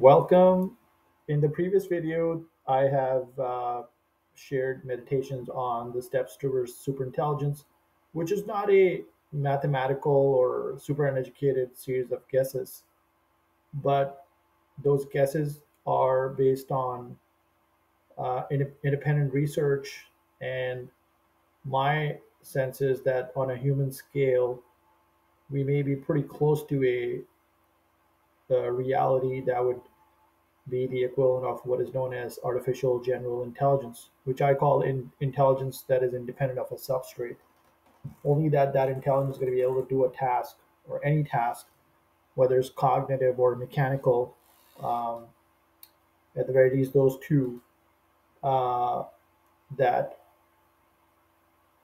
Welcome. In the previous video, I have uh, shared meditations on the steps towards superintelligence, which is not a mathematical or super uneducated series of guesses, but those guesses are based on uh, in- independent research. And my sense is that on a human scale, we may be pretty close to a, a reality that would be the equivalent of what is known as artificial general intelligence, which I call in, intelligence that is independent of a substrate. Only that that intelligence is going to be able to do a task or any task, whether it's cognitive or mechanical. Um, at the very least, those two uh, that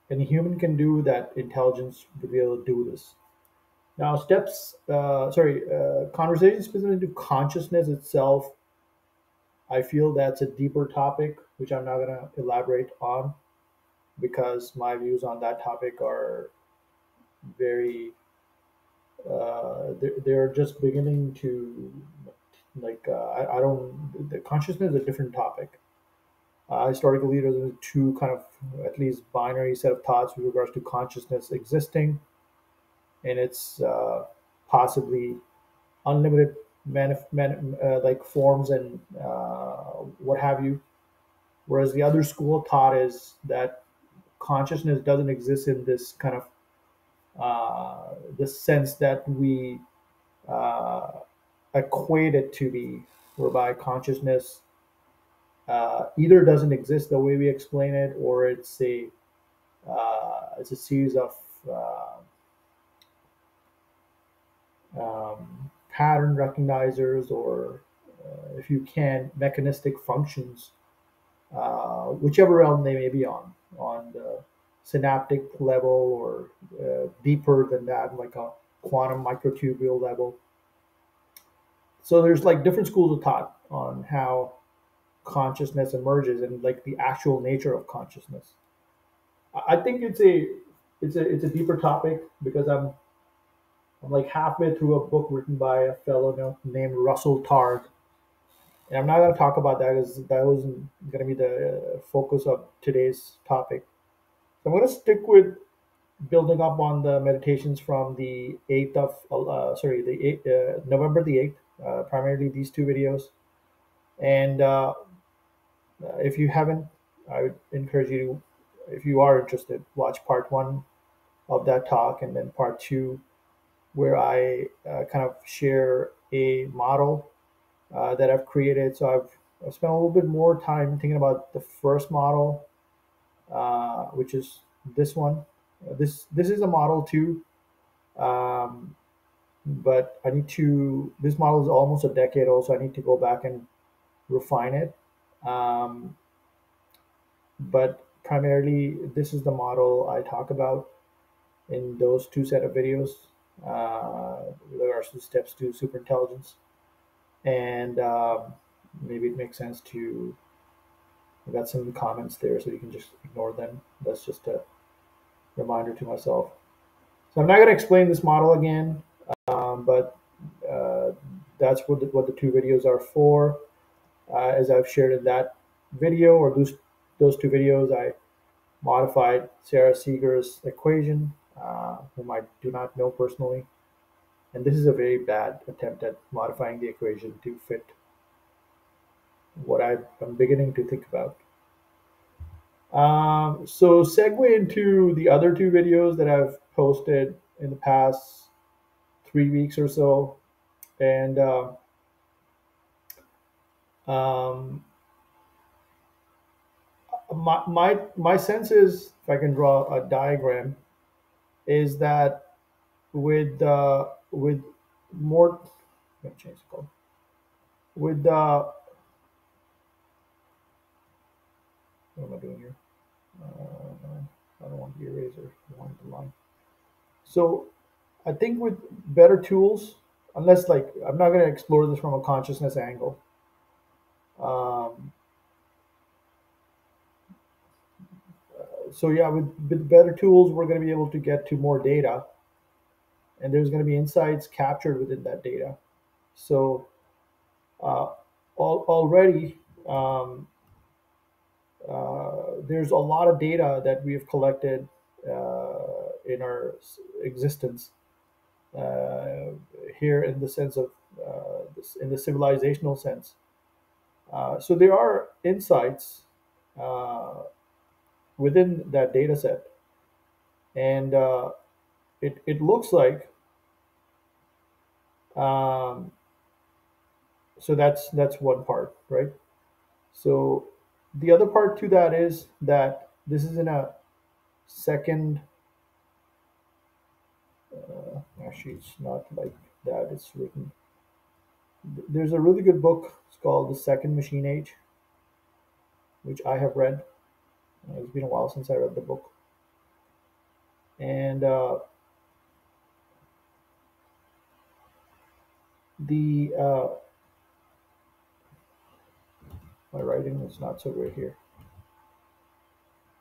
any human can do, that intelligence would be able to do this. Now, steps, uh, sorry, uh, conversation specific to consciousness itself I feel that's a deeper topic, which I'm not going to elaborate on because my views on that topic are very, uh, they're, they're just beginning to, like, uh, I, I don't, the consciousness is a different topic. Uh, historically, there's two kind of, at least, binary set of thoughts with regards to consciousness existing, and it's uh, possibly unlimited man- uh, like forms and uh, what have you. Whereas the other school of thought is that consciousness doesn't exist in this kind of uh, the sense that we uh, equate it to be, whereby consciousness uh, either doesn't exist the way we explain it, or it's a uh, it's a series of uh, um, pattern recognizers or uh, if you can mechanistic functions uh, whichever realm they may be on on the synaptic level or uh, deeper than that like a quantum microtubule level. So there's like different schools of thought on how consciousness emerges and like the actual nature of consciousness. I think it's a it's a it's a deeper topic because i'm I'm like halfway through a book written by a fellow named Russell Targ. And I'm not going to talk about that because that wasn't going to be the uh, focus of today's topic. So I'm going to stick with building up on the meditations from the 8th of, uh, sorry, the 8th, uh, November the 8th, uh, primarily these two videos. And uh, if you haven't, I would encourage you if you are interested, watch part one of that talk and then part two where I uh, kind of share a model uh, that I've created. So I've, I've spent a little bit more time thinking about the first model, uh, which is this one. This this is a model too, um, but I need to. This model is almost a decade old, so I need to go back and refine it. Um, but primarily, this is the model I talk about in those two set of videos uh, with regards to steps to superintelligence. And um, maybe it makes sense to. I got some comments there, so you can just ignore them. That's just a reminder to myself. So I'm not going to explain this model again, um, but uh, that's what the, what the two videos are for. Uh, as I've shared in that video or those those two videos, I modified Sara Seager's equation, uh, whom I do not know personally. And this is a very bad attempt at modifying the equation to fit what I, I'm beginning to think about. Um, so segue into the other two videos that I've posted in the past three weeks or so, and uh, um, my, my my sense is, if I can draw a diagram, is that with uh, with more, change the color. With uh, what am I doing here? Uh, I don't want the eraser. I want the line. So I think with better tools, unless like I'm not going to explore this from a consciousness angle. Um, so yeah, with, with better tools, we're going to be able to get to more data, and there's going to be insights captured within that data. So Uh, al- already, um, uh, there's a lot of data that we have collected uh, in our existence uh, here in the sense of uh, in the civilizational sense. Uh, so there are insights within that data set, and uh, it, it looks like um, so that's that's one part, right? So the other part to that is that this is in a second. Uh, actually, it's not like that. It's written. There's a really good book. It's called The Second Machine Age, which I have read. It's been a while since I read the book, and uh, the uh, my writing is not so great here.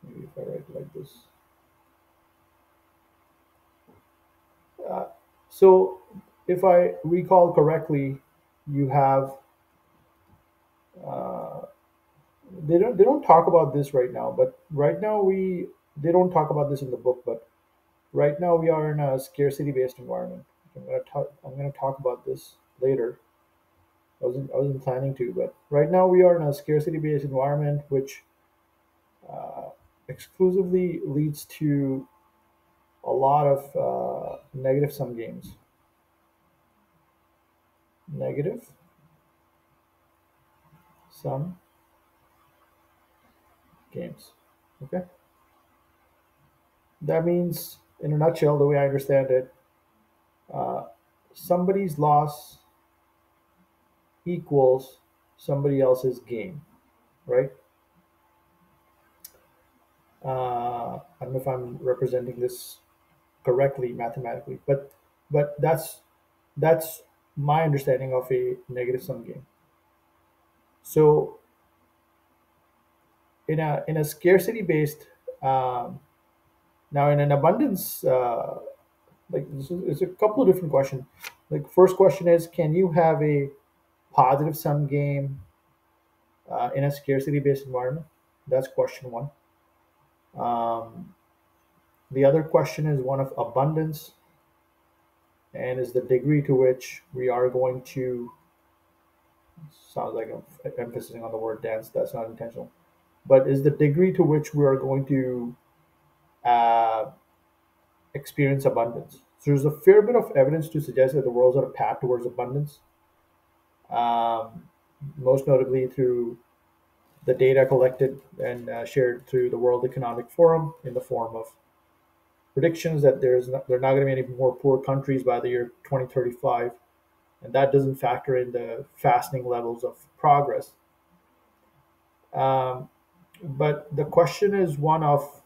Maybe if I write like this. Uh, so, if I recall correctly, you have uh, they don't they don't talk about this right now, but right now we they don't talk about this in the book, but right now we are in a scarcity based environment. I'm gonna talk I'm gonna talk about this later. I wasn't I wasn't planning to, but right now we are in a scarcity based environment, which uh, exclusively leads to a lot of uh, negative sum games. Negative sum games. Okay, that means in a nutshell, the way I understand it, uh, somebody's loss equals somebody else's gain, right? Uh, I don't know if I'm representing this correctly mathematically, but but that's that's my understanding of a negative sum game. So in a in a scarcity based um, now in an abundance uh, like this is, it's a couple of different questions. Like first question is, can you have a positive sum game uh, in a scarcity based environment? That's question one. Um, the other question is one of abundance, and is the degree to which we are going to sounds like I'm emphasizing on the word dance. That's not intentional, but is the degree to which we are going to uh, experience abundance. So there's a fair bit of evidence to suggest that the world's on a path towards abundance. Um, most notably through the data collected and uh, shared through the World Economic Forum in the form of predictions that there's not, there are not going to be any more poor countries by the year 2035, and that doesn't factor in the fastening levels of progress. Um, but the question is one of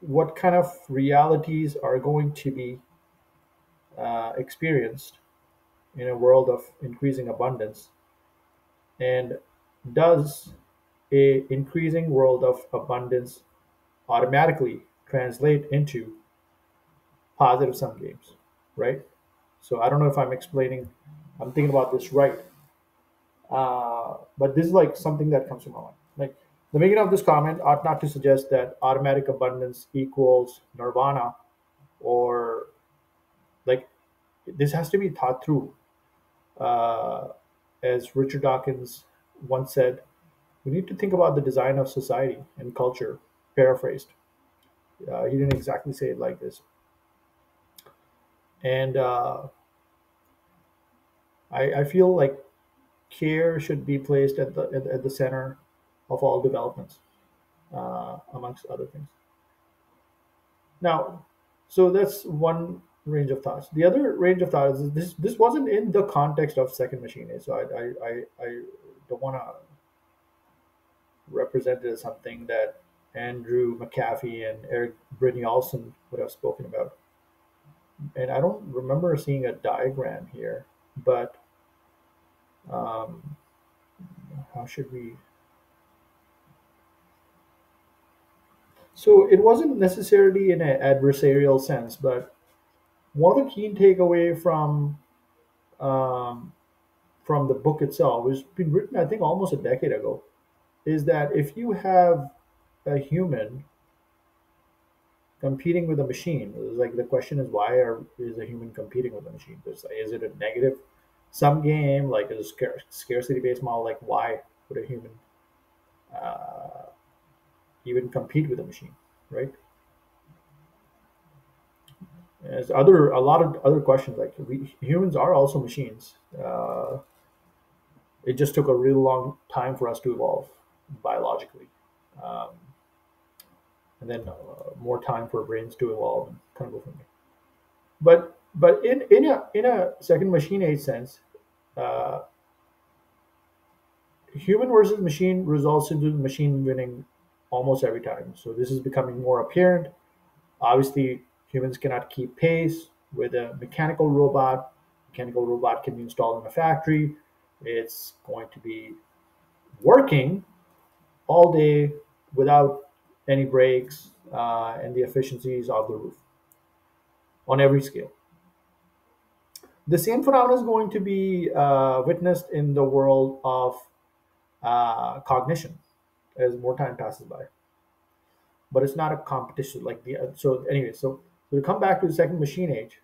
what kind of realities are going to be uh, experienced in a world of increasing abundance, and does a increasing world of abundance automatically translate into positive sum games, right? So I don't know if I'm explaining, I'm thinking about this right, uh, but this is like something that comes to my mind. The making of this comment ought not to suggest that automatic abundance equals nirvana or like this has to be thought through. Uh, as Richard Dawkins once said, we need to think about the design of society and culture, paraphrased. Uh, he didn't exactly say it like this. And uh, I, I feel like care should be placed at the at, at the center of all developments, uh, amongst other things. Now, so that's one range of thoughts. The other range of thoughts is this this wasn't in the context of second machine age, so I I, I, I don't want to represent it as something that Andrew McAfee and Eric Brittany Olson would have spoken about. And I don't remember seeing a diagram here, but um, how should we So it wasn't necessarily in an adversarial sense, but one of the key takeaway from um, from the book itself, which has been written, I think, almost a decade ago, is that if you have a human competing with a machine, like the question is why are is a human competing with a machine? Is, is it a negative sum game? Like a scarcity based model? Like why would a human uh, even compete with a machine, right? There's other a lot of other questions like we humans are also machines. Uh, it just took a really long time for us to evolve biologically, um, and then uh, more time for brains to evolve and kind of go from there. But but in in a in a second machine age sense, uh, human versus machine results into machine winning almost every time. So this is becoming more apparent. Obviously, humans cannot keep pace with a mechanical robot. Mechanical robot can be installed in a factory. It's going to be working all day without any breaks uh, and the efficiencies of the roof on every scale. The same phenomenon is going to be uh, witnessed in the world of uh, cognition as more time passes by. But it's not a competition like the uh, so anyway. So, so to come back to the second machine age,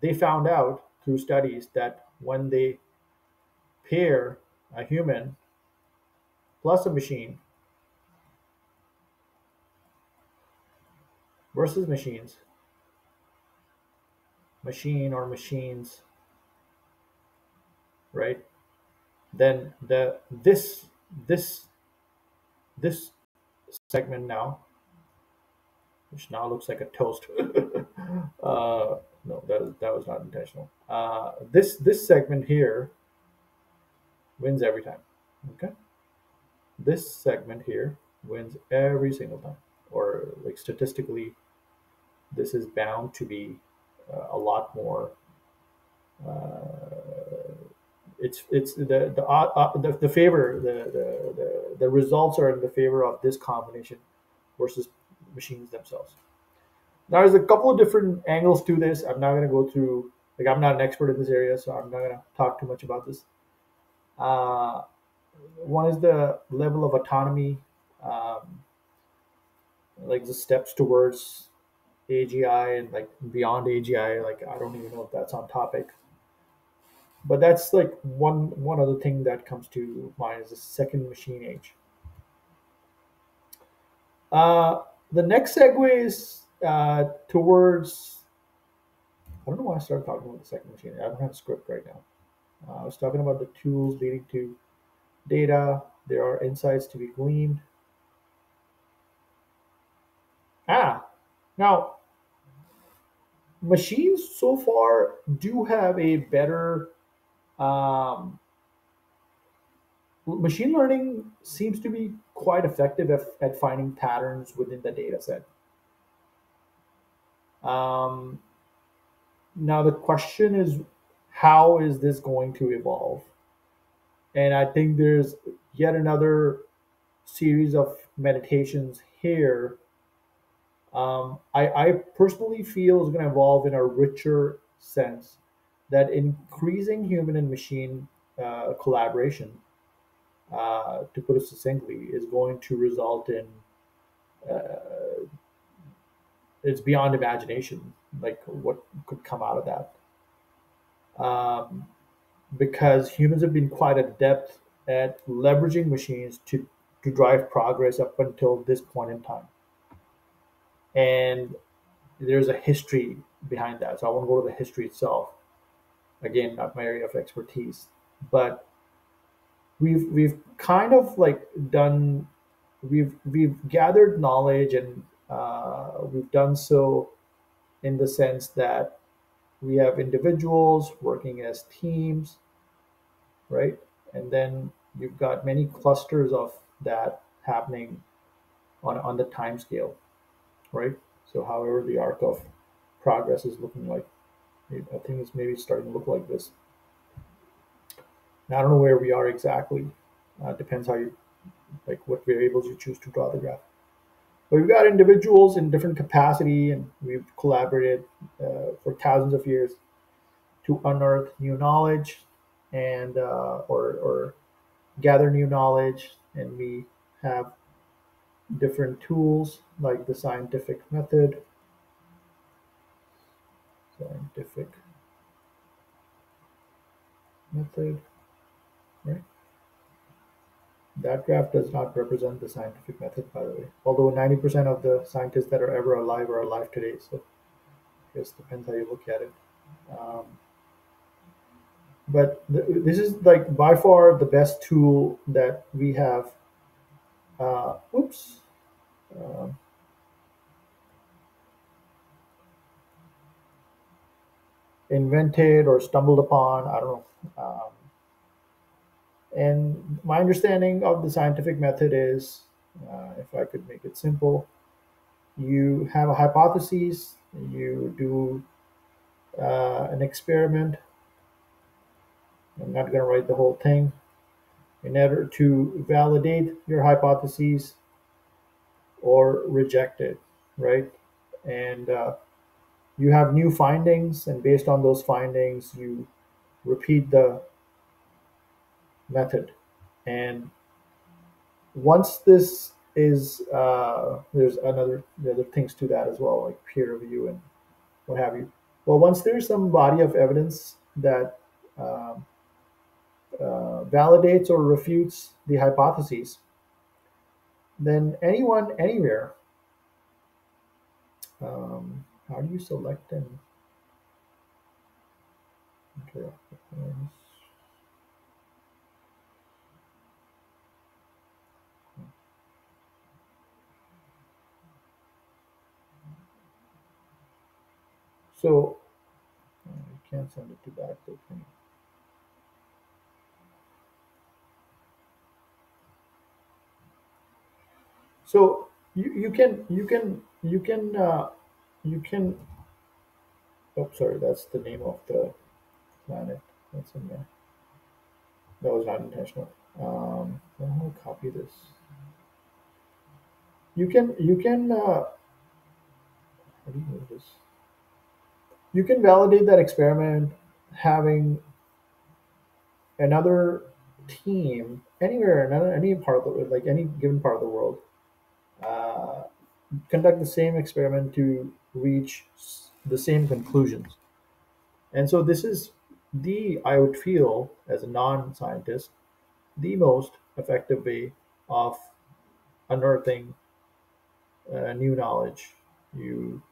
they found out through studies that when they pair a human plus a machine versus machines, machine or machines, right? Then the this this this segment now, which now looks like a toast. uh, no, that, that was not intentional. Uh, this this segment here wins every time. Okay, this segment here wins every single time, or like statistically, this is bound to be uh, a lot more uh, it's it's the the uh, uh, the, the favor the, the, the the results are in the favor of this combination versus machines themselves. Now, there's a couple of different angles to this. I'm not going to go through like I'm not an expert in this area, so I'm not going to talk too much about this. Uh, one is the level of autonomy, um, like the steps towards AGI and like beyond AGI. Like I don't even know if that's on topic but that's like one one other thing that comes to mind is the second machine age. Uh, the next segue is uh, towards. I don't know why I started talking about the second machine. I don't have a script right now. Uh, I was talking about the tools leading to data. There are insights to be gleaned. Ah, now machines so far do have a better um, machine learning seems to be quite effective at, at finding patterns within the data set. Um, now the question is, how is this going to evolve? And I think there's yet another series of meditations here. Um, I, I personally feel is going to evolve in a richer sense that increasing human and machine uh, collaboration, uh, to put it succinctly, is going to result in uh, it's beyond imagination, like what could come out of that. Um, because humans have been quite adept at leveraging machines to, to drive progress up until this point in time. And there's a history behind that. So I want to go to the history itself again not my area of expertise but we've we've kind of like done we've we've gathered knowledge and uh, we've done so in the sense that we have individuals working as teams right? And then you've got many clusters of that happening on on the time scale right? So however the arc of progress is looking like I think it's maybe starting to look like this. Now, I don't know where we are exactly. Uh, depends how you, like what variables you choose to draw the graph. But we've got individuals in different capacity and we've collaborated uh, for thousands of years to unearth new knowledge and uh, or or gather new knowledge, and we have different tools like the scientific method, scientific method, right? That graph does not represent the scientific method, by the way. Although 90% of the scientists that are ever alive are alive today, so I guess depends how you look at it. Um, but th- this is like by far the best tool that we have. Uh, oops. Um, invented or stumbled upon. I don't know. Um, and my understanding of the scientific method is, uh, if I could make it simple, you have a hypothesis, you do uh, an experiment. I'm not going to write the whole thing. In order to validate your hypotheses or reject it, right? And uh, you have new findings, and based on those findings, you repeat the method. And once this is, uh, there's another the other things to that as well, like peer review and what have you. Well, once there's some body of evidence that um, uh, validates or refutes the hypotheses, then anyone anywhere, um, how do you select them? So uh, you can't send it to to me. So you, you can you can you can uh, you can oh sorry that's the name of the planet that's in there. That was not intentional. Um, gonna copy this. You can you can uh, how do you move this? You can validate that experiment having another team anywhere another- any part of the like any given part of the world uh, conduct the same experiment to reach the same conclusions. And so this is the i would feel as a non-scientist the most effective way of unearthing uh, new knowledge. You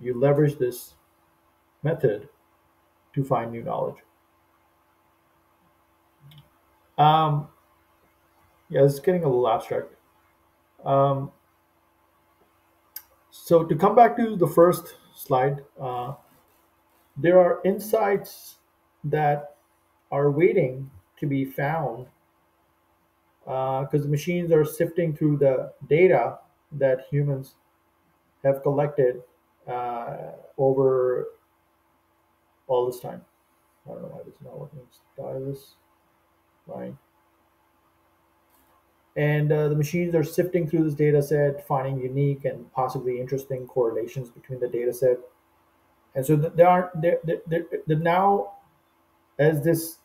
you leverage this method to find new knowledge. Um, yeah this is getting a little abstract. Um, so to come back to the first slide uh, there are insights that are waiting to be found because the machines are sifting through the data that humans have collected uh, over all this time. I don't know why this is not working. Stylus, fine. And uh, the machines are sifting through this data set, finding unique and possibly interesting correlations between the data set. And so there are there, now as this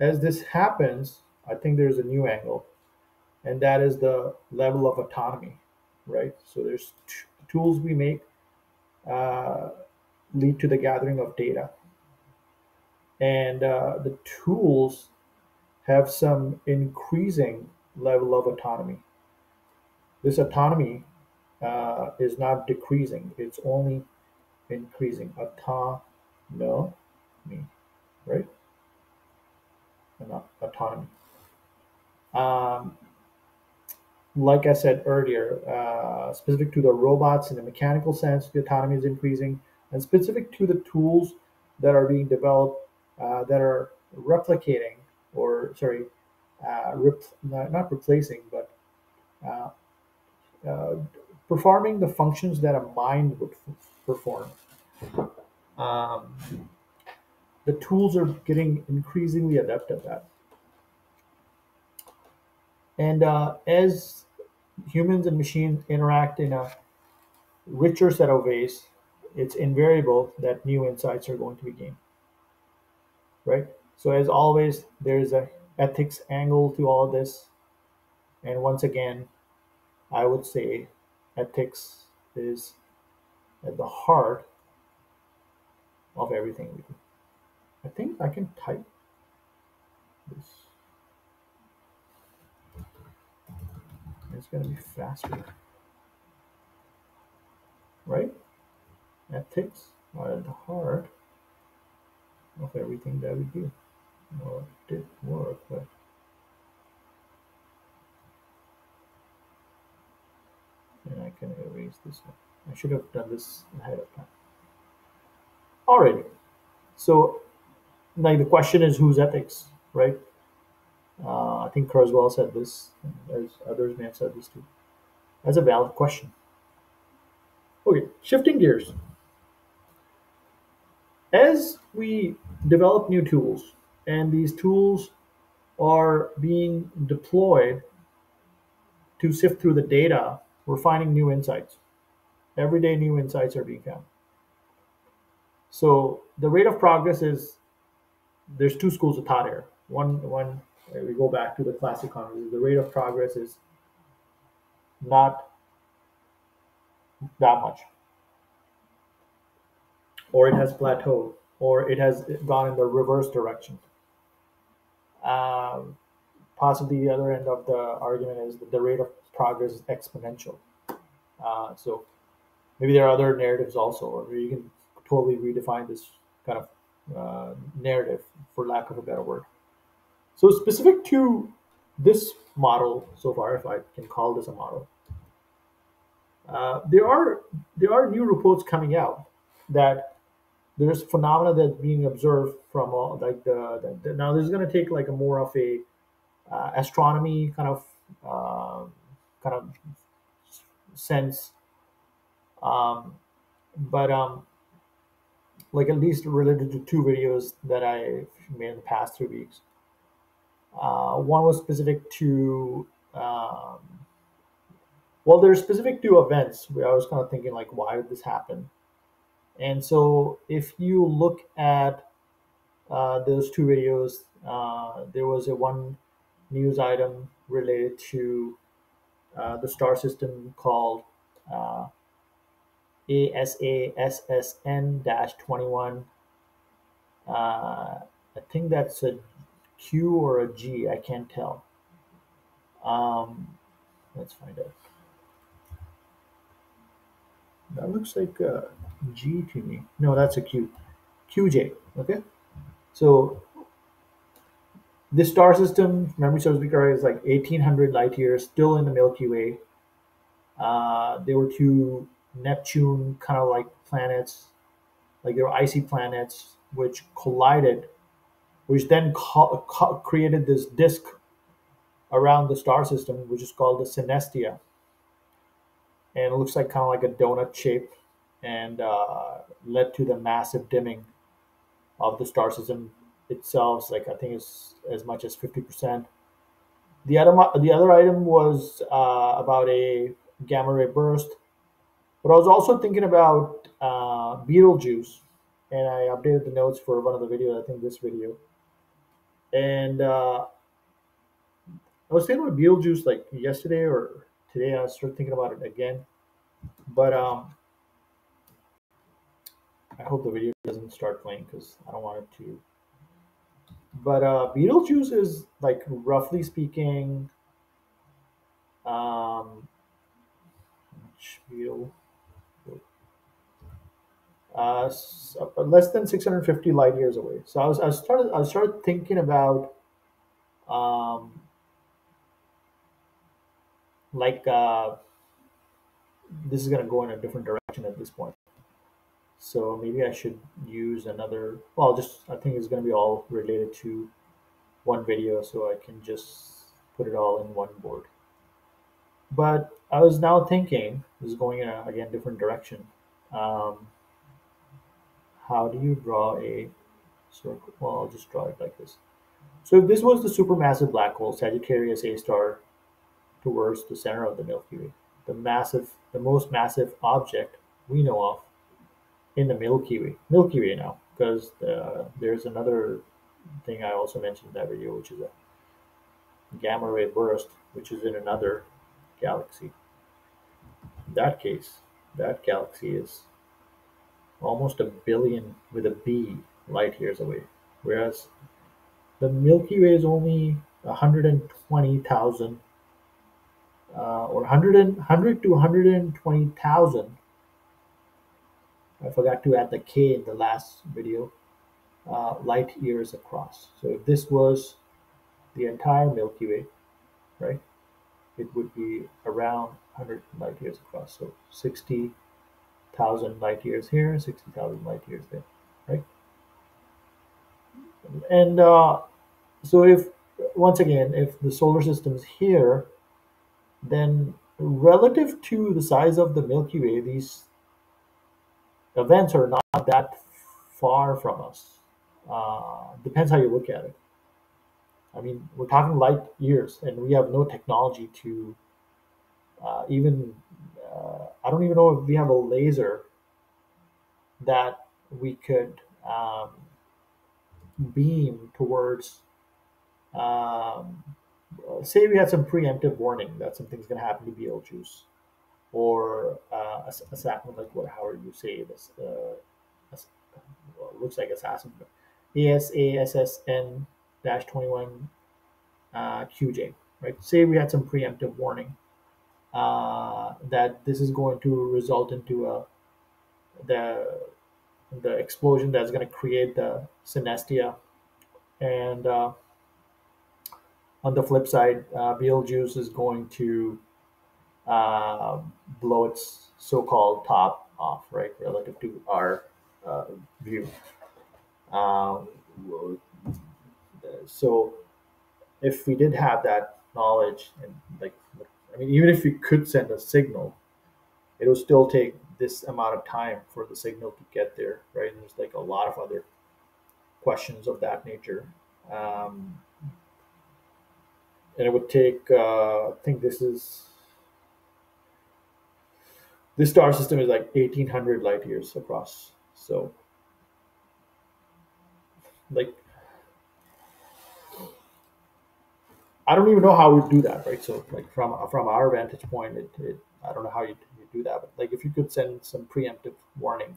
as this happens, I think there's a new angle, and that is the level of autonomy, right? So there's tools we make uh, lead to the gathering of data, and uh, the tools have some increasing level of autonomy. This autonomy uh, is not decreasing; it's only increasing. Autonomy, right? Ano- Autonomy. Um, like I said earlier, uh, specific to the robots in the mechanical sense, the autonomy is increasing, and specific to the tools that are being developed uh, that are replicating or sorry, uh, rep- not replacing, but uh, uh, performing the functions that a mind would perform. Um, the tools are getting increasingly adept at that, and uh, as humans and machines interact in a richer set of ways, it's invariable that new insights are going to be gained, right? So as always, there's a ethics angle to all this, and once again, I would say ethics is at the heart of everything we do. I think I can type this. It's going to be faster. Right? Ethics are at the heart of everything that we do. Well, it did work, but and I can erase this one. I should have done this ahead of time. Alrighty. So, like the question is whose ethics, right? Uh, I think Kurzweil said this, as others may have said this too. That's a valid question. Okay, shifting gears. As we develop new tools, and these tools are being deployed to sift through the data, we're finding new insights. Every day, new insights are being found. So the rate of progress is there's two schools of thought here. One, one we go back to the classic conversation. The rate of progress is not that much, or it has plateaued, or it has gone in the reverse direction. Um, possibly the other end of the argument is that the rate of progress is exponential. Uh, so maybe there are other narratives also, or you can totally redefine this kind of uh, narrative, for lack of a better word. So specific to this model so far, if I can call this a model, uh, there are there are new reports coming out that there's phenomena that's being observed from all like the, the, the now this is going to take like a more of a uh, astronomy kind of uh, kind of sense um, but um, like at least related to two videos that I made in the past three weeks. Uh, one was specific to um, well, they're specific to events where I was kind of thinking like, why did this happen? And so if you look at uh, those two videos, uh, there was a one news item related to uh, the star system called uh, ASASSN-21. Uh, I think that's a Q or a G. I can't tell. Um, let's find out. That looks like a G to me. No, that's a Q. QJ. Okay. So this star system, memory serves me correct, is like 1800 light years, still in the Milky Way. Uh, there were two Neptune kind of like planets, like they were icy planets, which collided, which then co- co- created this disk around the star system, which is called the Synestia. And it looks like kind of like a donut shape and uh, led to the massive dimming of the star system itself. Like I think it's as much as 50%. The other, the other item was uh, about a gamma ray burst but I was also thinking about uh, Betelgeuse, and I updated the notes for one of the videos. I think this video, and uh, I was thinking about Betelgeuse like yesterday or today. I started thinking about it again, but um, I hope the video doesn't start playing because I don't want it to. But uh, Betelgeuse is like roughly speaking, um, uh, uh, less than 650 light years away. So I was I started I started thinking about um, like uh, this is going to go in a different direction at this point. So maybe I should use another. Well, just I think it's going to be all related to one video, so I can just put it all in one board. But I was now thinking this is going in a again different direction. Um, how do you draw a circle? Well, I'll just draw it like this. So if this was the supermassive black hole, Sagittarius A star, towards the center of the Milky Way, the massive, the most massive object we know of in the Milky Way, Milky Way now, because uh, there's another thing I also mentioned in that video, which is a gamma ray burst, which is in another galaxy. In that case, that galaxy is almost a billion with a B light years away, whereas the Milky Way is only 120,000 uh, or 100, 100 to 120,000. I forgot to add the K in the last video, uh, light years across. So if this was the entire Milky Way, right, it would be around 100 light years across. So 60,000 light years here, 60,000 light years there, right? And uh, so if, once again, if the solar system is here, then relative to the size of the Milky Way, these events are not that far from us. Uh, depends how you look at it. I mean, we're talking light years, and we have no technology to uh, even. Uh, I don't even know if we have a laser that we could um, beam towards. Um, say we had some preemptive warning that something's going to happen to Betelgeuse, or uh, a, a like what? How you say this? Uh, well, looks like assassin. ASASSN dash 21 uh, QJ, right? Say we had some preemptive warning uh, that this is going to result into a the the explosion that's going to create the synestia, and uh, on the flip side, uh, Betelgeuse is going to uh, blow its so-called top off, right, relative to our uh, view. Uh, so if we did have that knowledge and like i mean even if we could send a signal it will still take this amount of time for the signal to get there right? And there's like a lot of other questions of that nature. Um, and it would take uh, i think this is this star system is like 1800 light years across so like I don't even know how we do that, right? So, like from from our vantage point, it, it I don't know how you, you do that, but like if you could send some preemptive warning,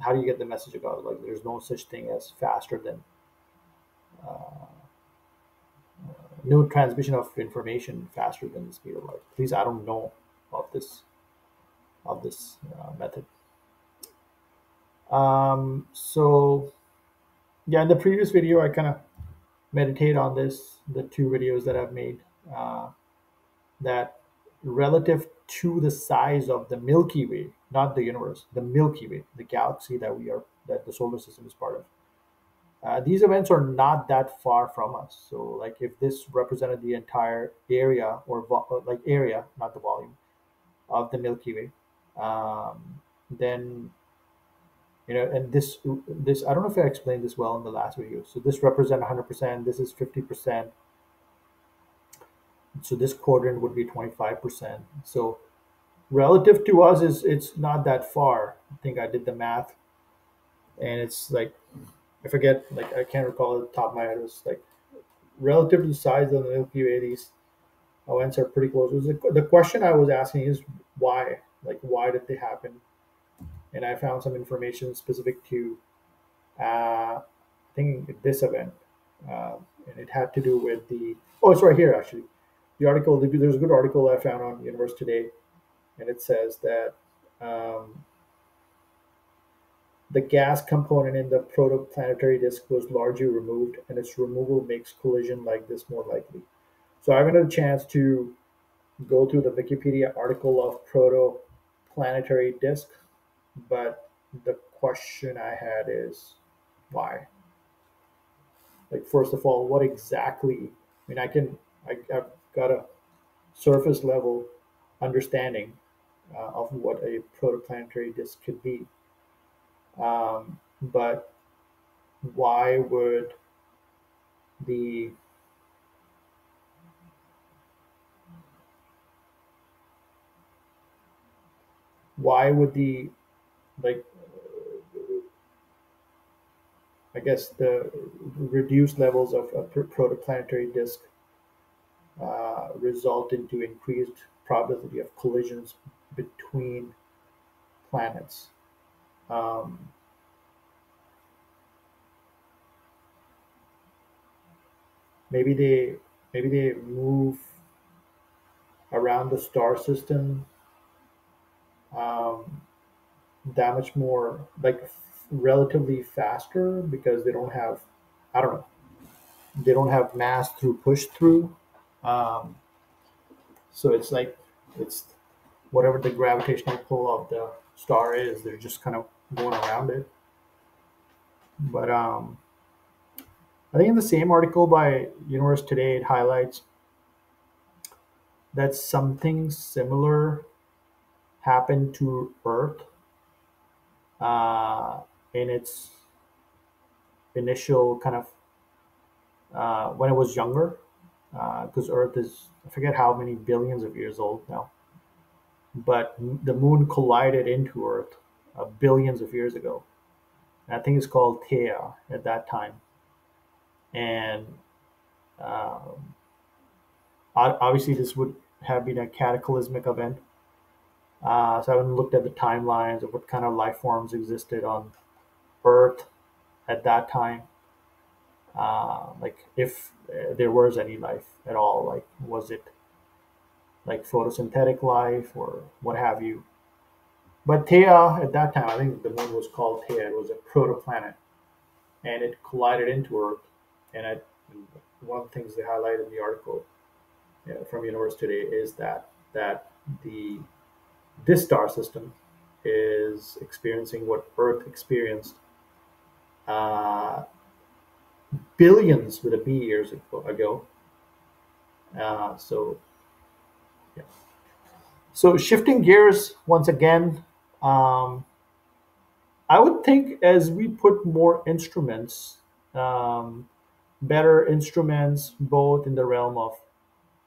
how do you get the message about it? like there's no such thing as faster than uh, no transmission of information faster than the speed of light. Please, I don't know of this of this uh, method. Um, so yeah, in the previous video, I kind of meditate on this, the two videos that I've made, uh, that relative to the size of the Milky Way, not the universe, the Milky Way, the galaxy that we are, that the solar system is part of. Uh, these events are not that far from us. So, like, if this represented the entire area or like area, not the volume, of the Milky Way, um, then you know and this this i don't know if i explained this well in the last video. So this represent 100% this is 50% so this quadrant would be 25% so relative to us is it's not that far. I think i did the math. And it's like i forget like i can't recall the top of my head. It was like relative to the size of the milky way these events are pretty close. The, the question i was asking is why like why did they happen and I found some information specific to, uh, I think this event, uh, and it had to do with the. Oh, it's right here actually. The article. There's a good article I found on Universe Today, and it says that um, the gas component in the protoplanetary disk was largely removed, and its removal makes collision like this more likely. So I haven't had a chance to go through the Wikipedia article of protoplanetary disk but the question I had is why? Like, first of all, what exactly? I mean, I can, I, have got a surface level understanding uh, of what a protoplanetary disk could be. Um, but why would the why would the like I guess the reduced levels of a protoplanetary disk uh, result into increased probability of collisions between planets. Um, maybe they maybe they move around the star system um, that much more like relatively faster because they don't have I don't know they don't have mass through push through. Um, so it's like it's whatever the gravitational pull of the star is, they're just kind of going around it. But um, I think in the same article by Universe Today, it highlights that something similar happened to Earth uh, in its initial kind of uh, when it was younger, because uh, Earth is I forget how many billions of years old now, but the moon collided into Earth uh, billions of years ago. And I think it's called Theia at that time, and um, obviously this would have been a cataclysmic event. Uh, so I haven't looked at the timelines of what kind of life forms existed on Earth at that time. Uh, like if there was any life at all like was it like photosynthetic life or what have you? But Theia at that time I think the moon was called Theia it was a protoplanet and it collided into Earth. And I, one of the things they highlight in the article uh, from Universe Today is that that the this star system is experiencing what Earth experienced uh, billions with a B years ago. Uh, so, yeah. So shifting gears once again, um, I would think as we put more instruments, um, better instruments, both in the realm of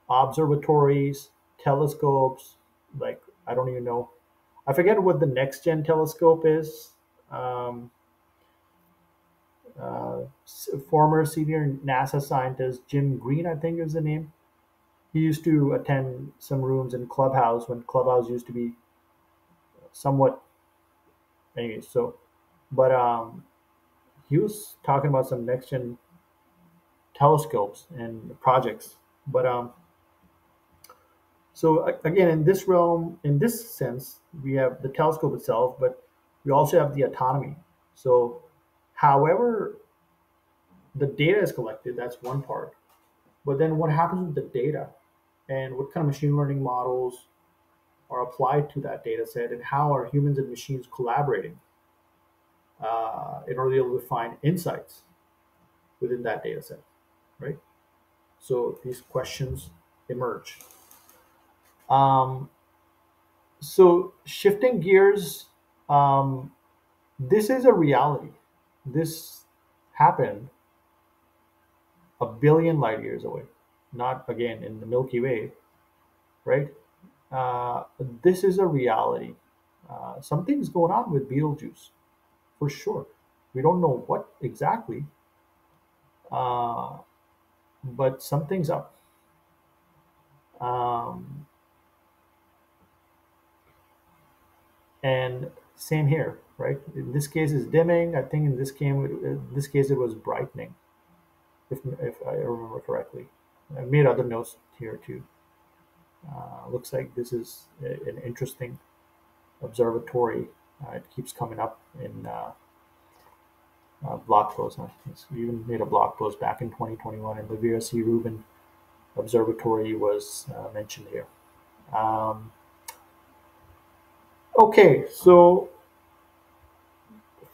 observatories, telescopes, like I don't even know, I forget what the next gen telescope is. Um, uh, former senior NASA scientist Jim Green, I think is the name. He used to attend some rooms in Clubhouse when Clubhouse used to be somewhat. Anyway, so, but um, he was talking about some next gen telescopes and projects. But um, so again, in this realm, in this sense, we have the telescope itself, but we also have the autonomy. So However, the data is collected, that's one part. But then what happens with the data and what kind of machine learning models are applied to that data set and how are humans and machines collaborating uh, in order to be able to find insights within that data set, right? So these questions emerge. Um, so shifting gears, um, this is a reality this happened a billion light years away, not again in the Milky Way, right? Uh, this is a reality. Uh, something's going on with Betelgeuse, for sure. We don't know what exactly, uh, but something's up. Um, and same here right? In this case, it's dimming. I think in this game, in this case, it was brightening, if if I remember correctly. I made other notes here too. Uh, looks like this is an interesting observatory. Uh, it keeps coming up in uh, uh blog posts. We even made a blog post back in 2021, and the Vera C. Rubin Observatory was uh, mentioned here. Um, okay, so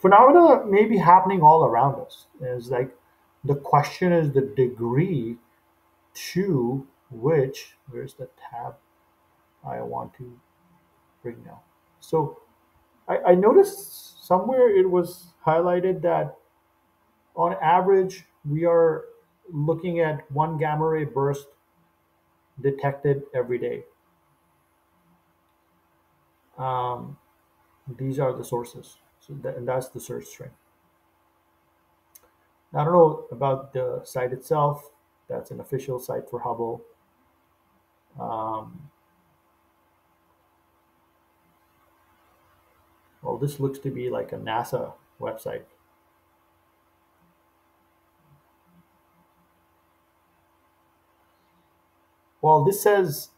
phenomena may be happening all around us. It's like the question is the degree to which where's the tab I want to bring now. So I, I noticed somewhere it was highlighted that on average we are looking at one gamma ray burst detected every day. Um, these are the sources. So that, and that's the search string. I don't know about the site itself. That's an official site for Hubble. Um, well, this looks to be like a NASA website. Well, this says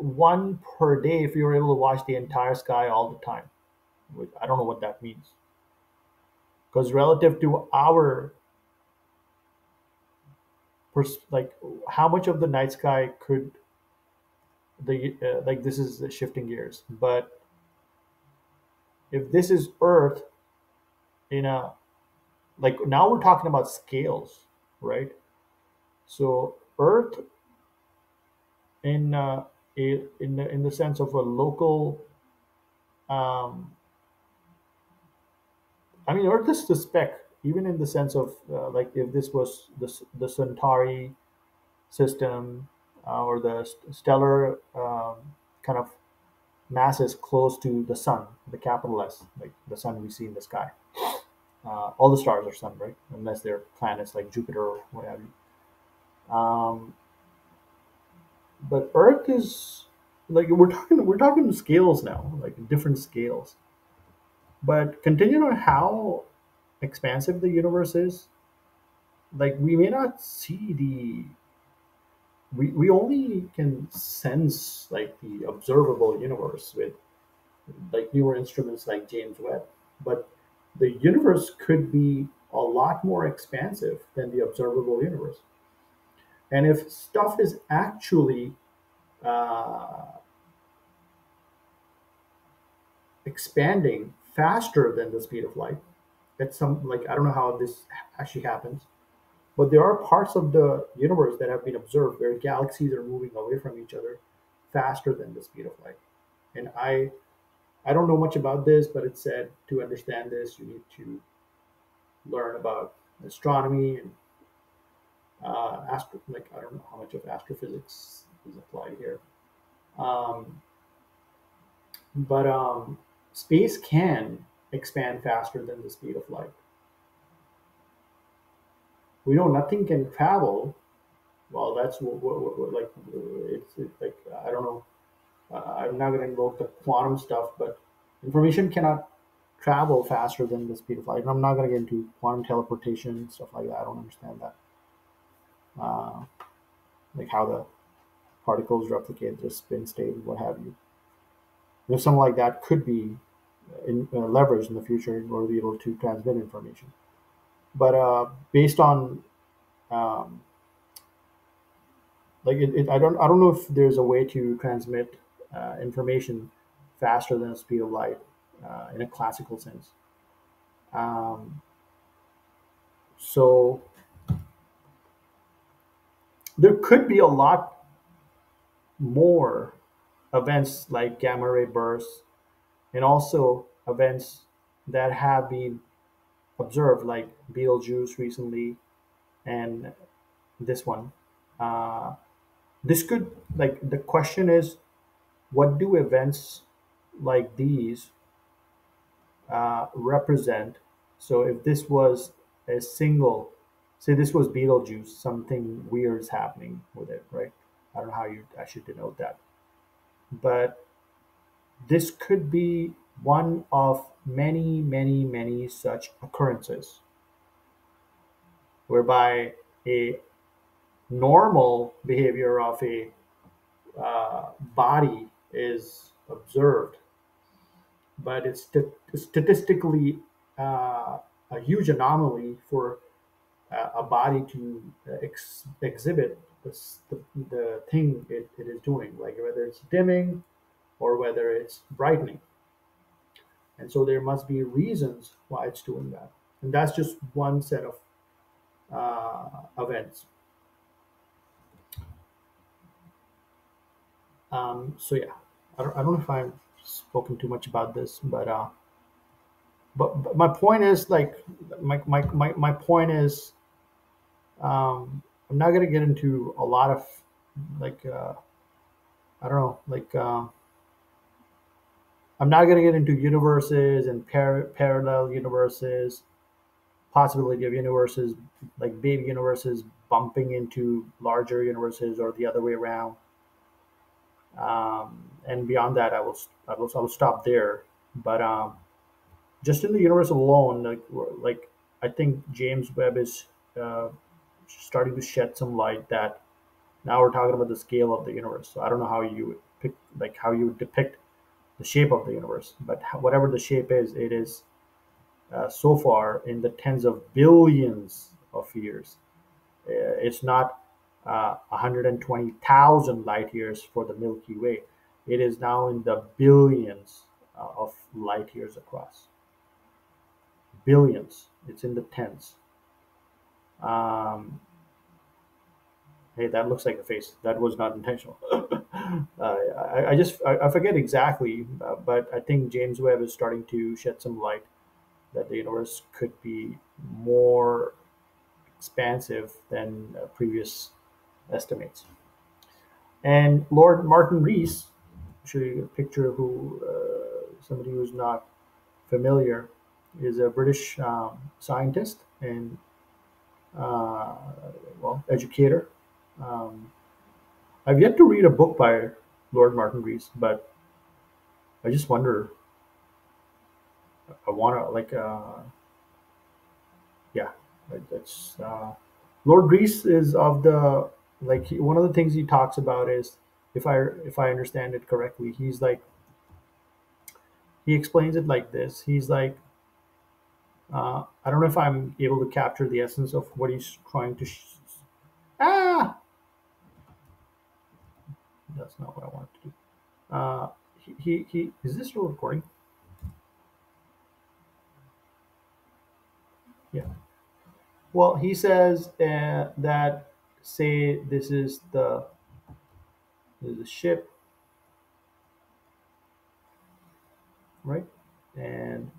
one per day if you're able to watch the entire sky all the time. I don't know what that means. Because relative to our like how much of the night sky could the uh, like this is shifting gears but if this is earth in a like now we're talking about scales right so earth in uh, in the in the sense of a local um i mean earth is the speck even in the sense of uh, like if this was the, the centauri system uh, or the stellar um, kind of masses close to the sun the capital s like the sun we see in the sky. Uh, all the stars are sun right? Unless they're planets like jupiter or what have you. Um, but earth is like we're talking we're talking scales now like different scales. But contingent on how expansive the universe is like we may not see the we, we only can sense like the observable universe with like newer instruments like james webb. But the universe could be a lot more expansive than the observable universe and if stuff is actually uh, expanding faster than the speed of light at some like i don't know how this actually happens but there are parts of the universe that have been observed where galaxies are moving away from each other faster than the speed of light. And i i don't know much about this but it said to understand this you need to learn about astronomy and uh, astro like i don't know how much of astrophysics is applied here. Um, but um, space can expand faster than the speed of light. We know nothing can travel. Well that's what, what, what, like it's, it's like i don't know. Uh, i'm not going to invoke the quantum stuff but information cannot travel faster than the speed of light. And i'm not going to get into quantum teleportation stuff like that. I don't understand that uh, like how the particles replicate their spin state what have you and if something like that could be in, uh, leveraged in the future to be able to transmit information but uh, based on um, like it, it, I don't I don't know if there's a way to transmit uh, information faster than the speed of light uh, in a classical sense. Um, so there could be a lot more events like gamma ray bursts and also events that have been observed like Betelgeuse recently and this one. Uh, this could like the question is what do events like these uh, represent so if this was a single say this was betelgeuse something weird is happening with it right? I don't know how you i should denote that. But this could be one of many many many such occurrences whereby a normal behavior of a uh, body is observed but it's st- statistically uh, a huge anomaly for a body to uh, ex- exhibit the, the thing it, it is doing, like whether it's dimming or whether it's brightening. And so there must be reasons why it's doing that. And that's just one set of uh, events. Um, so yeah, I don't, I don't know if I've spoken too much about this, but uh, but, but my point is like my, my, my, my point is um, I'm not gonna get into a lot of like uh, I don't know like uh, I'm not gonna get into universes and par- parallel universes possibility of universes like baby universes bumping into larger universes or the other way around. Um, and beyond that, I will I will I will stop there. But um, just in the universe alone, like like I think James Webb is uh, starting to shed some light that now we're talking about the scale of the universe. So I don't know how you would pick like how you would depict the shape of the universe, but whatever the shape is, it is uh, so far in the tens of billions of years. Uh, it's not uh, 120,000 light years for the Milky Way. It is now in the billions uh, of light years across. Billions. It's in the tens. Um, hey, that looks like a face. That was not intentional. uh, I, I, just I, I forget exactly, uh, but I think James Webb is starting to shed some light that the universe could be more expansive than uh, previous estimates. And Lord Martin Rees, show you a picture who uh, somebody who's not familiar is a British um, scientist and uh, well educator. Um, I've yet to read a book by Lord Martin Rees, but I just wonder. I want to like, uh, yeah, that's uh, Lord Rees is of the like one of the things he talks about is if I if I understand it correctly, he's like he explains it like this. He's like uh, I don't know if I'm able to capture the essence of what he's trying to. Ah, that's not what I wanted to do. Uh, he, he, he is this still recording? Yeah. Well, he says uh, that say this is the this is a ship, right? And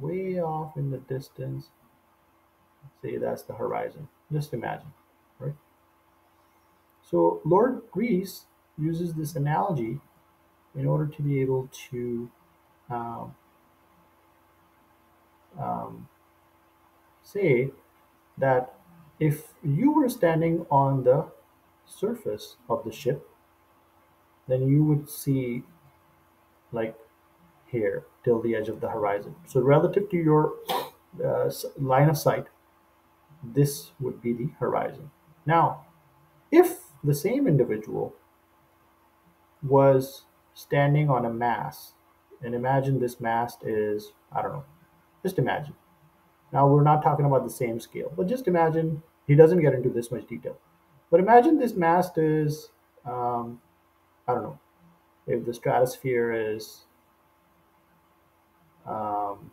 way off in the distance, say that's the horizon. Just imagine, right? So Lord Rees uses this analogy in order to be able to um, um, say that if you were standing on the surface of the ship, then you would see like here till the edge of the horizon. So relative to your uh, line of sight, this would be the horizon. Now, if the same individual was standing on a mast, and imagine this mast is, I don't know, just imagine. Now, we're not talking about the same scale, but just imagine, he doesn't get into this much detail. But imagine this mast is, um, I don't know, if the stratosphere is, um,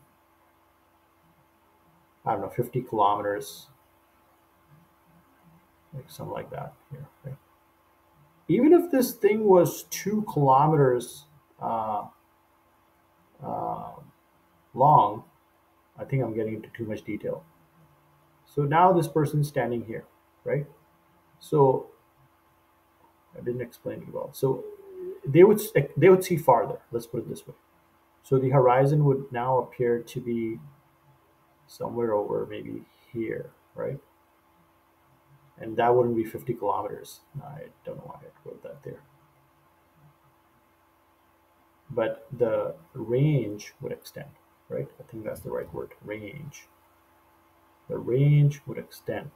I don't know, 50 kilometers, like something like that here, right? Even if this thing was two kilometers uh, uh, long, I think I'm getting into too much detail. So now this person's standing here, right? So I didn't explain it well. So they would they would see farther. Let's put it this way. So the horizon would now appear to be somewhere over maybe here, right? And that wouldn't be 50 kilometers. I don't know why I wrote that there. But the range would extend right? I think that's the right word, range. The range would extend,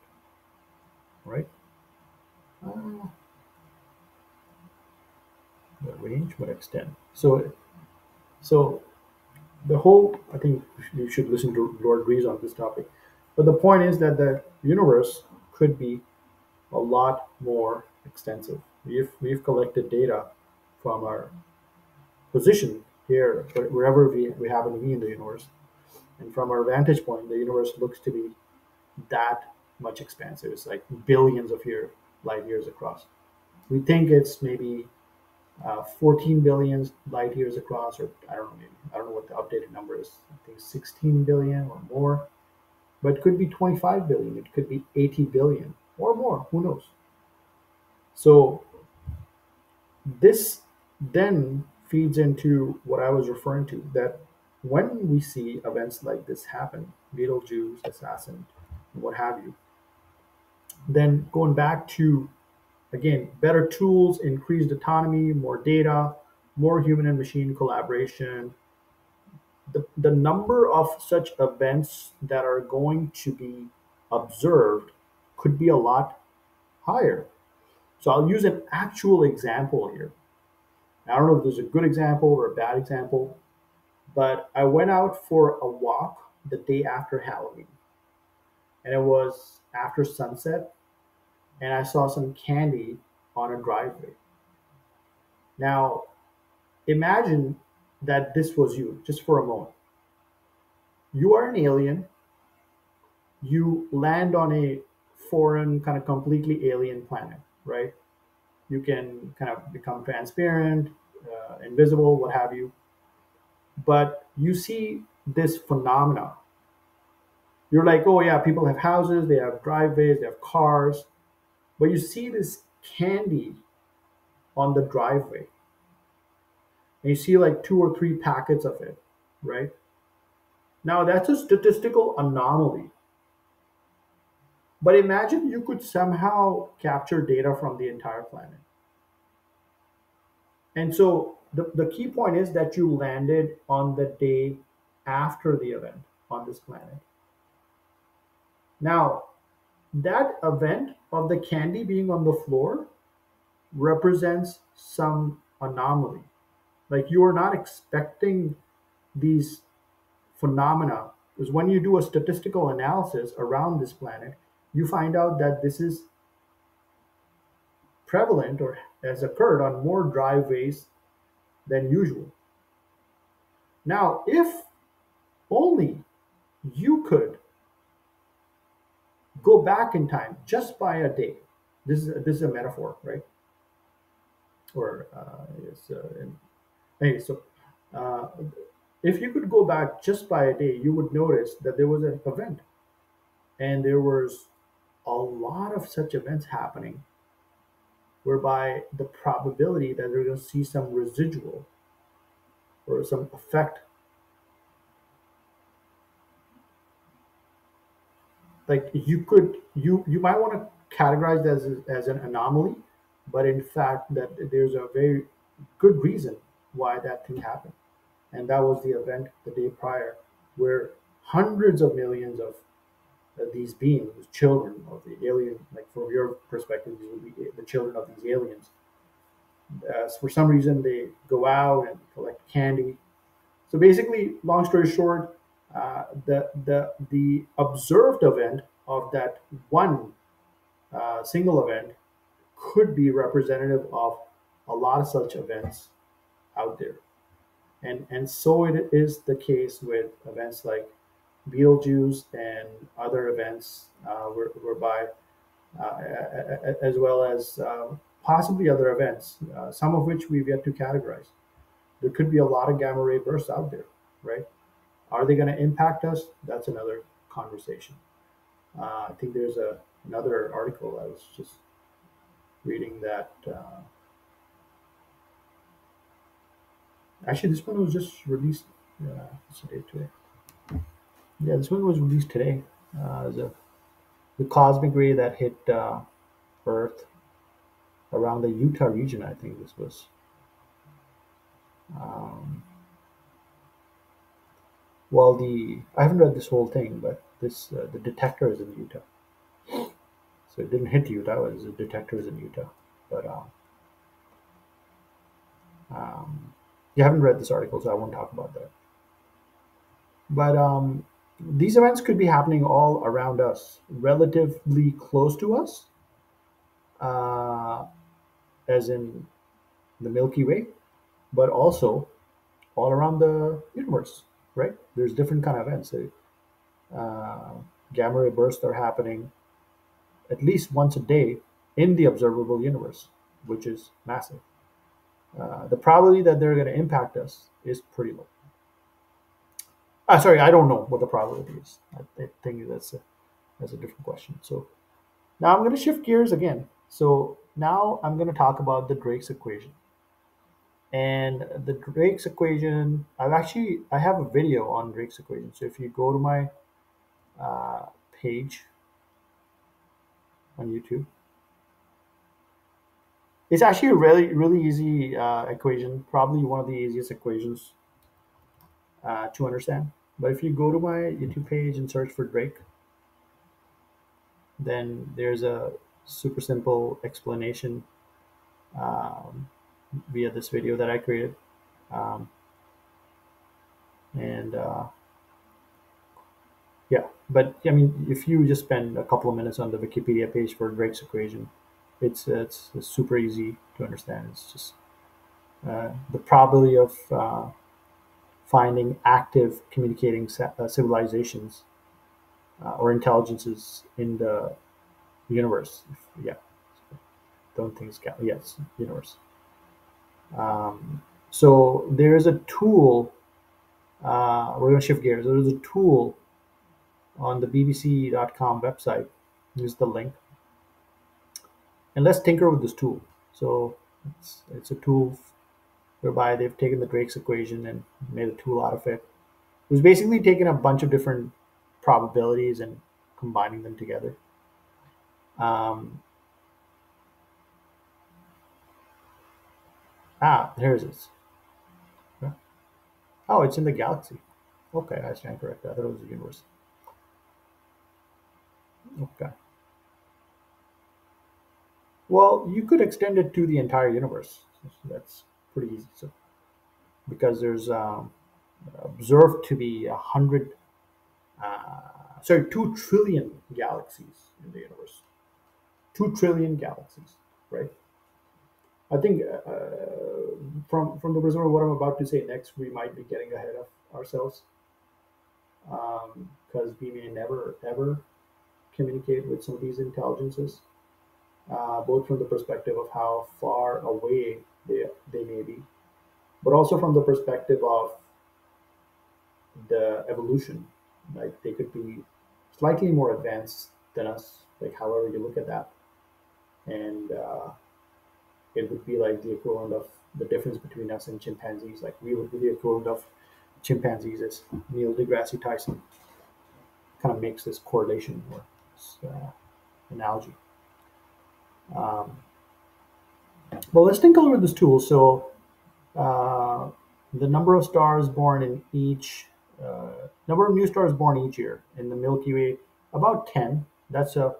right? Uh, the range would extend. So, so the whole, I think you should listen to Lord Rees on this topic. But the point is that the universe could be a lot more extensive. We've, we've collected data from our position here, wherever we, we happen to be in the universe. And from our vantage point, the universe looks to be that much expansive. It's like billions of year, light years across. We think it's maybe uh, 14 billion light years across, or I don't know, maybe, I don't know what the updated number is. I think 16 billion or more, but it could be 25 billion, it could be 80 billion or more. Who knows? So this then feeds into what I was referring to that when we see events like this happen, Betelgeuse, ASASSN, what have you, then going back to again better tools, increased autonomy, more data, more human and machine collaboration. The, the number of such events that are going to be observed could be a lot higher. So I'll use an actual example here. I don't know if there's a good example or a bad example, but I went out for a walk the day after Halloween. And it was after sunset, and I saw some candy on a driveway. Now, imagine that this was you, just for a moment. You are an alien, you land on a foreign, kind of completely alien planet, right? You can kind of become transparent, uh, invisible, what have you. But you see this phenomena. You're like, oh yeah, people have houses, they have driveways, they have cars, but you see this candy on the driveway. And you see like two or three packets of it, right? Now that's a statistical anomaly. But imagine you could somehow capture data from the entire planet. And so the, the key point is that you landed on the day after the event on this planet. Now, that event of the candy being on the floor represents some anomaly. Like you are not expecting these phenomena. Because when you do a statistical analysis around this planet, you find out that this is prevalent or has occurred on more driveways than usual. Now, if only you could go back in time just by a day, this is this is a metaphor, right? Or uh, uh, anyway, so uh, if you could go back just by a day, you would notice that there was an event, and there was a lot of such events happening whereby the probability that they're going to see some residual or some effect like you could you you might want to categorize as as an anomaly but in fact that there's a very good reason why that thing happened and that was the event the day prior where hundreds of millions of uh, these beings, children of the alien, like from your perspective, these would be the children of these aliens. Uh, for some reason, they go out and collect candy. So basically, long story short, uh, the the the observed event of that one uh, single event could be representative of a lot of such events out there, and and so it is the case with events like Betelgeuse and other events uh, whereby, uh, as well as uh, possibly other events, uh, some of which we've yet to categorize. There could be a lot of gamma ray bursts out there, right? Are they going to impact us? That's another conversation. Uh, I think there's a another article I was just reading that. Uh, actually, this one was just released. Uh, today. Yeah, this one was released today. Uh, the, the cosmic ray that hit uh, Earth around the Utah region, I think this was. Um, well, the I haven't read this whole thing, but this uh, the detector is in Utah, so it didn't hit Utah. It was the detector is in Utah, but um, um, you haven't read this article, so I won't talk about that. But um, these events could be happening all around us, relatively close to us, uh, as in the Milky Way, but also all around the universe. Right? There's different kind of events. Uh, gamma ray bursts are happening at least once a day in the observable universe, which is massive. Uh, the probability that they're going to impact us is pretty low. Uh, sorry, I don't know what the probability is. I, I think that's a that's a different question. So now I'm going to shift gears again. So now I'm going to talk about the Drake's equation. And the Drake's equation, I've actually I have a video on Drake's equation. So if you go to my uh, page on YouTube, it's actually a really really easy uh, equation, probably one of the easiest equations uh, to understand. But if you go to my YouTube page and search for Drake, then there's a super simple explanation um, via this video that I created. Um, and uh, yeah, but I mean, if you just spend a couple of minutes on the Wikipedia page for Drake's equation, it's it's, it's super easy to understand. It's just uh, the probability of uh, finding active communicating uh, civilizations uh, or intelligences in the universe. Yeah, don't think it's yes universe. Um, so there is a tool. Uh, we're going to shift gears. There is a tool on the BBC.com website. Here's the link, and let's tinker with this tool. So it's, it's a tool whereby they've taken the Drake's equation and made a tool out of it. It was basically taking a bunch of different probabilities and combining them together. Um, ah, here's this. Oh, it's in the galaxy. Okay, I stand corrected. I thought it was the universe. Okay. Well, you could extend it to the entire universe. That's pretty easy. So, because there's um, observed to be a hundred, uh, sorry, two trillion galaxies in the universe. Two trillion galaxies, right? I think uh, from from the of what I'm about to say next, we might be getting ahead of ourselves because um, we may never ever communicate with some of these intelligences, uh, both from the perspective of how far away they, they may be, but also from the perspective of the evolution. Like they could be slightly more advanced than us, like however you look at that. And uh, it would be like the equivalent of the difference between us and chimpanzees. Like we would be the equivalent of chimpanzees, as Neil deGrasse Tyson kind of makes this correlation or uh, analogy. Um, well, let's think over this tool. So, uh, the number of stars born in each, uh, number of new stars born each year in the Milky Way, about 10. That's a,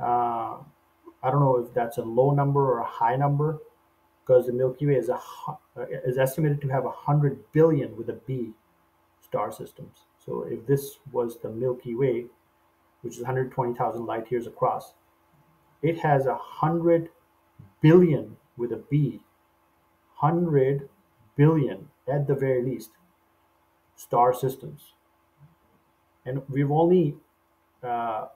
uh, I don't know if that's a low number or a high number, because the Milky Way is a uh, is estimated to have hundred billion with a B star systems. So if this was the Milky Way, which is 120,000 light years across, it has a hundred billion with a B, hundred billion at the very least star systems, and we've only uh,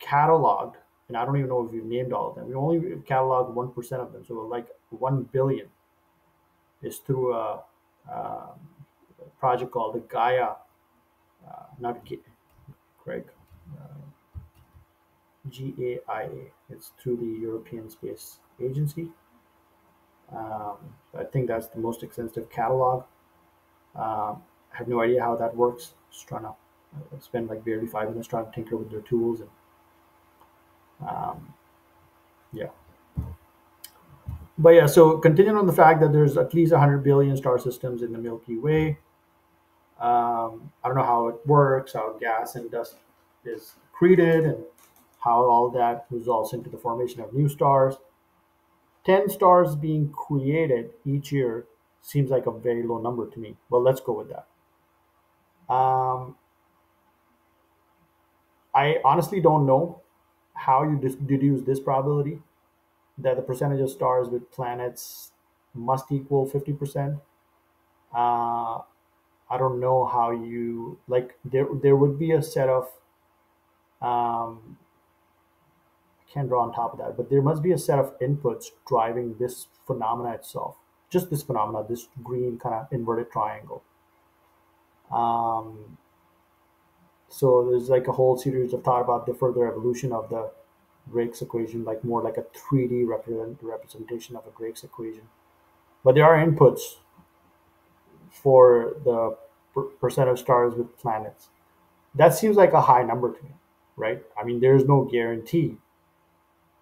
cataloged and I don't even know if we've named all of them. We only cataloged one percent of them, so like one billion is through a, a project called the Gaia, uh, not G- Craig, uh, GAIA. It's through the European Space Agency. Um, I think that's the most extensive catalog. Um, I have no idea how that works. Just trying to uh, spend like barely five minutes trying to tinker with their tools and um, yeah. But yeah, so continuing on the fact that there's at least 100 billion star systems in the Milky Way. Um, I don't know how it works, how gas and dust is created, and how all that results into the formation of new stars. 10 stars being created each year seems like a very low number to me. Well, let's go with that. Um, I honestly don't know how you deduce this probability that the percentage of stars with planets must equal 50%. Uh, I don't know how you like there there would be a set of um, can't draw on top of that, but there must be a set of inputs driving this phenomena itself. Just this phenomena, this green kind of inverted triangle. Um, so there's like a whole series of thought about the further evolution of the Drake's equation, like more like a 3D represent, representation of a Drake's equation. but there are inputs for the per- percent of stars with planets. That seems like a high number to me, right? I mean, there's no guarantee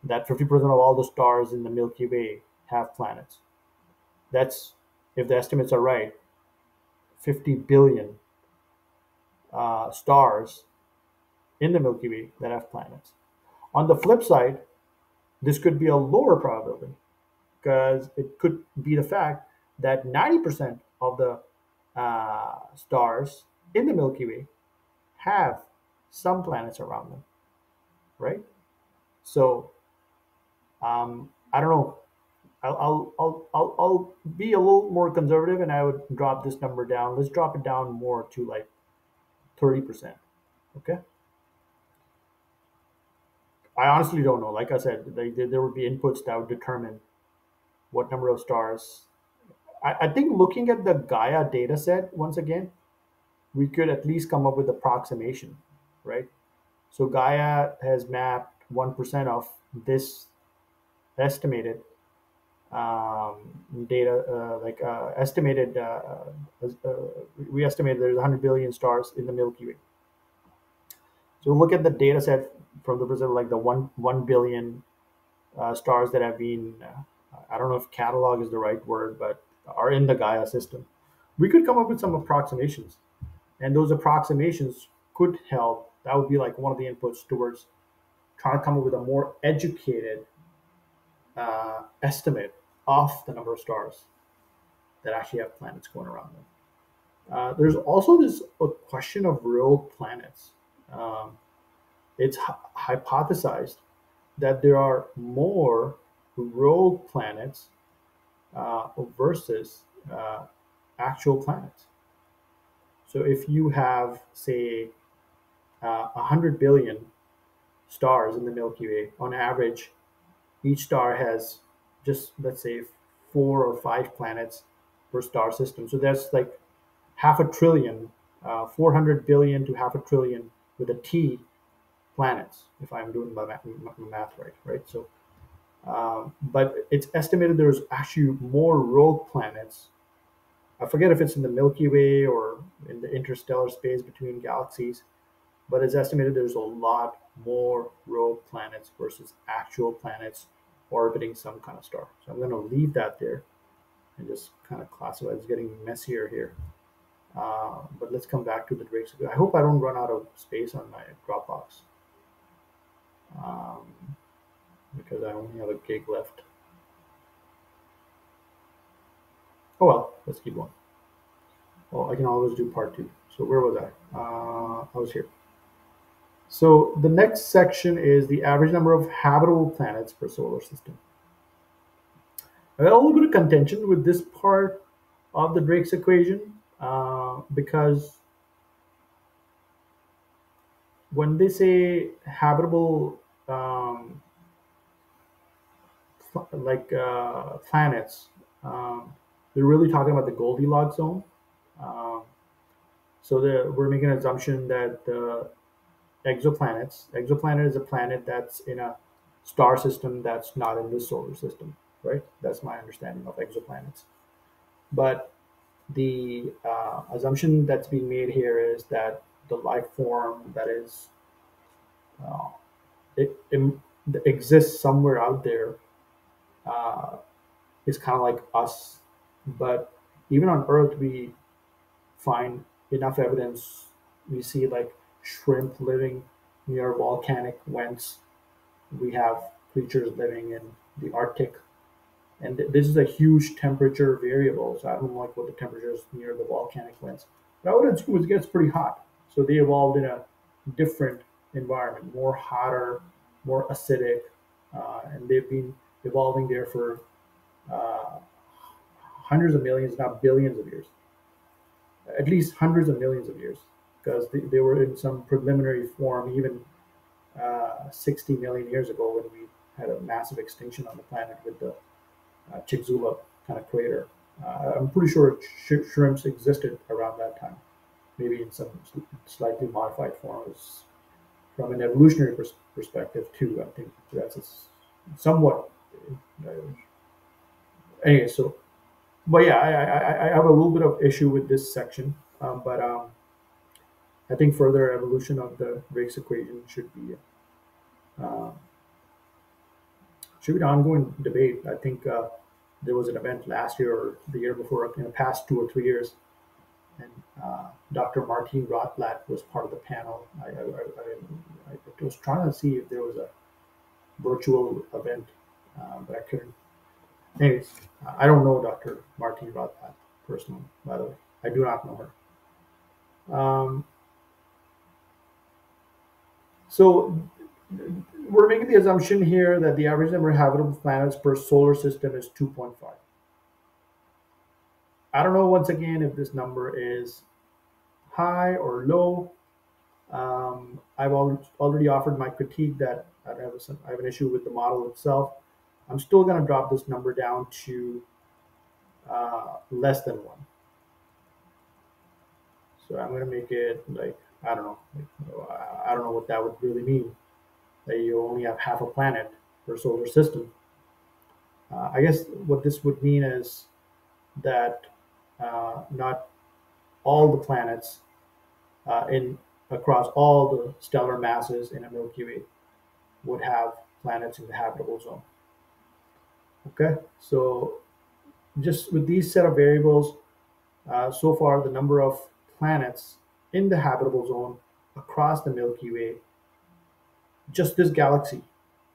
that 50% of all the stars in the Milky Way have planets. That's, if the estimates are right, 50 billion uh, stars in the Milky Way that have planets. On the flip side, this could be a lower probability because it could be the fact that 90% of the uh, stars in the Milky Way have some planets around them, right? So um, I don't know. I'll, I'll, I'll, I'll, I'll be a little more conservative and I would drop this number down. Let's drop it down more to like 30%. Okay. I honestly don't know. Like I said, they, there would be inputs that would determine what number of stars. I, I think looking at the Gaia data set once again, we could at least come up with approximation, right? So Gaia has mapped 1% of this estimated um, data, uh, like uh, estimated, uh, uh, we estimate there's 100 billion stars in the Milky Way. So look at the data set from the perspective like the one one billion uh, stars that have been, uh, I don't know if catalog is the right word, but are in the Gaia system. We could come up with some approximations, and those approximations could help. That would be like one of the inputs towards trying to come up with a more educated uh, estimate of the number of stars that actually have planets going around them. Uh, there's also this question of rogue planets. Um, it's hypothesized that there are more rogue planets uh, versus uh, actual planets. So if you have, say, uh, 100 billion stars in the Milky Way, on average, each star has just, let's say, four or five planets per star system. So that's like half a trillion, uh, 400 billion to half a trillion with a T planets, if I'm doing my math, my math right, right? So, um, but it's estimated there's actually more rogue planets. I forget if it's in the Milky Way or in the interstellar space between galaxies, but it's estimated there's a lot more rogue planets versus actual planets orbiting some kind of star. So I'm going to leave that there and just kind of classify. It's getting messier here. Uh, but let's come back to the Drake's. I hope I don't run out of space on my Dropbox um, because I only have a gig left. Oh well, let's keep going. Well, I can always do part two. So where was I? Uh, I was here. So the next section is the average number of habitable planets per solar system. A little bit of contention with this part of the Drake's equation uh, because when they say habitable um, like uh, planets, um, they're really talking about the Goldilocks zone. Um, so we're making an assumption that the exoplanets, exoplanet is a planet that's in a star system that's not in the solar system, right? That's my understanding of exoplanets. But the uh, assumption that's being made here is that the life form that is uh, it, it, exists somewhere out there uh, is kind of like us. But even on Earth, we find enough evidence. We see like shrimp living near volcanic vents. We have creatures living in the Arctic. And this is a huge temperature variable. So I don't like what the temperature is near the volcanic vents. But I would assume it gets pretty hot. So they evolved in a different environment, more hotter, more acidic, uh, and they've been evolving there for uh, hundreds of millions, not billions of years, at least hundreds of millions of years, because they, they were in some preliminary form even uh, 60 million years ago when we had a massive extinction on the planet with the uh, Chicxulub kind of crater. Uh, I'm pretty sure sh- shrimps existed around that time, maybe in some slightly modified forms from an evolutionary pers- perspective too. I think that's somewhat. Uh, anyway, so but yeah, I, I, I have a little bit of issue with this section, um, but um, I think further evolution of the Drake equation should be uh, should be an ongoing debate. I think uh, there was an event last year or the year before, in the past two or three years, and uh, Dr. Martine Rothblatt was part of the panel. I, I, I, I, was trying to see if there was a virtual event, uh, but I couldn't. Anyways, I don't know Dr. Martine Rothblatt personally, by the way. I do not know her. Um, so we're making the assumption here that the average number of habitable planets per solar system is 2.5. I don't know once again if this number is high or low. Um, I've already offered my critique that I have, a, I have an issue with the model itself. I'm still going to drop this number down to uh, less than one. So I'm going to make it like, I don't know, I don't know what that would really mean that you only have half a planet per solar system. Uh, I guess what this would mean is that uh, not all the planets uh, in across all the stellar masses in a Milky Way would have planets in the habitable zone. Okay, so just with these set of variables, uh, so far the number of planets in the habitable zone across the Milky Way just this galaxy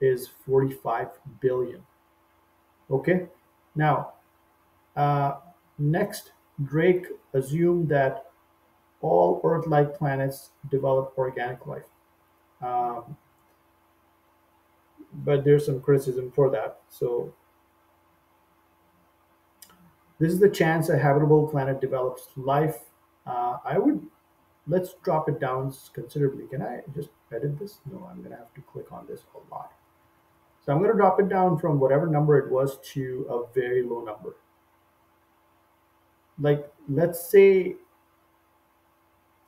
is 45 billion. Okay, now uh, next, Drake assumed that all Earth like planets develop organic life. Um, but there's some criticism for that. So, this is the chance a habitable planet develops life. Uh, I would let's drop it down considerably. Can I just edit this? No, I'm going to have to click on this a lot. So I'm going to drop it down from whatever number it was to a very low number. Like, let's say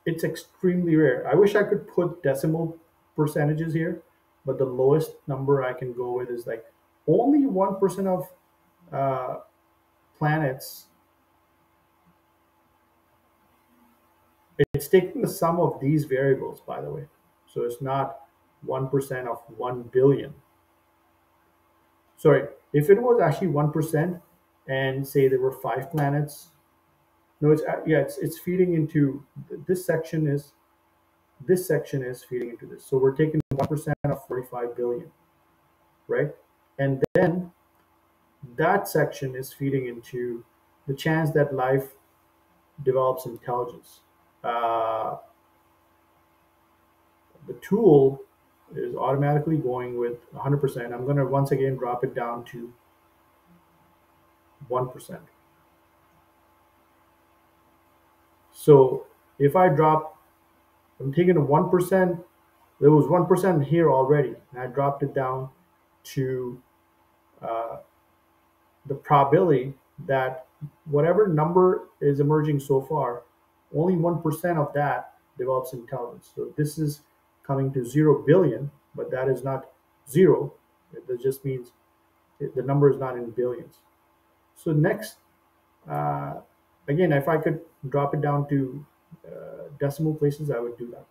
it's extremely rare. I wish I could put decimal percentages here, but the lowest number I can go with is like only 1% of uh, planets It's taking the sum of these variables, by the way. So it's not 1% of 1 billion. Sorry, if it was actually 1% and say there were five planets, no, it's, uh, yeah, it's, it's feeding into, this section is, this section is feeding into this. So we're taking 1% of 45 billion, right? And then that section is feeding into the chance that life develops intelligence uh, the tool is automatically going with 100%. I'm going to once again drop it down to 1%. So if I drop, I'm taking a 1%, there was 1% here already, and I dropped it down to uh, the probability that whatever number is emerging so far only 1% of that develops intelligence. So this is coming to 0 billion, but that is not zero. That just means the number is not in billions. So next, uh, again, if I could drop it down to uh, decimal places, I would do that.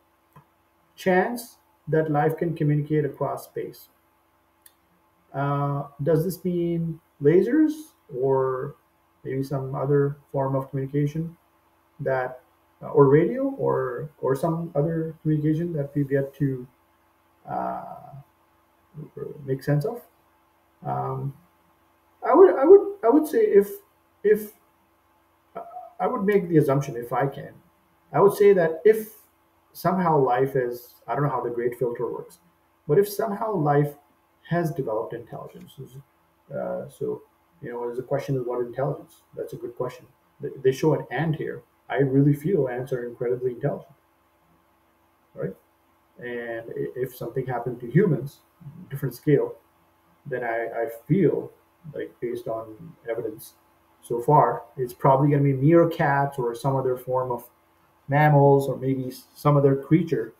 Chance that life can communicate across space. Uh, does this mean lasers or maybe some other form of communication that or radio or or some other communication that we've yet to uh, make sense of. Um, I would I would I would say if if I would make the assumption if I can, I would say that if somehow life is I don't know how the great filter works, but if somehow life has developed intelligence, uh, so you know, there's a question of what intelligence. That's a good question. They show an and here I really feel ants are incredibly intelligent, right? And if something happened to humans, different scale, then I, I feel like based on evidence so far, it's probably going to be meerkats or some other form of mammals or maybe some other creature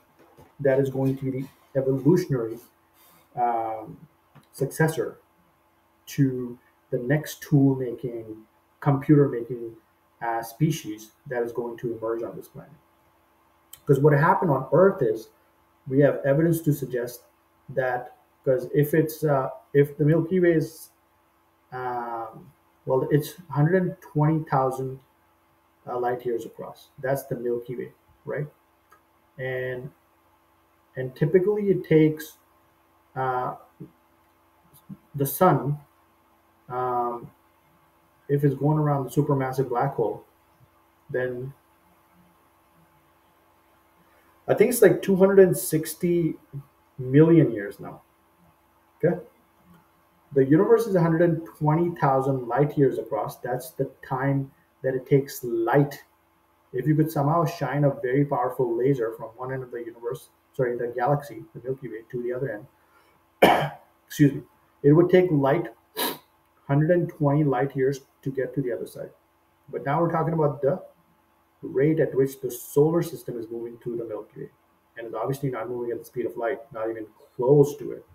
that is going to be the evolutionary um, successor to the next tool making computer making uh, species that is going to emerge on this planet. Because what happened on Earth is we have evidence to suggest that because if it's uh, if the Milky Way is um, well, it's 120,000 uh, light years across. That's the Milky Way, right? And and typically it takes uh, the sun um, if it's going around the supermassive black hole, then I think it's like 260 million years now. Okay. The universe is 120,000 light years across. That's the time that it takes light. If you could somehow shine a very powerful laser from one end of the universe, sorry, the galaxy, the Milky Way, to the other end, excuse me, it would take light 120 light years to get to the other side. But now we're talking about the rate at which the solar system is moving through the Milky Way. And it's obviously not moving at the speed of light, not even close to it.